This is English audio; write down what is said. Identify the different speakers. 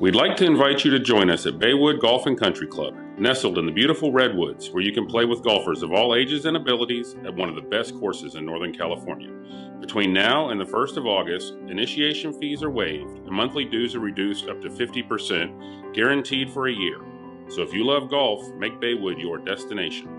Speaker 1: We'd like to invite you to join us at Baywood Golf and Country Club, nestled in the beautiful Redwoods, where you can play with golfers of all ages and abilities at one of the best courses in Northern California. Between now and the 1st of August, initiation fees are waived and monthly dues are reduced up to 50%, guaranteed for a year. So if you love golf, make Baywood your destination.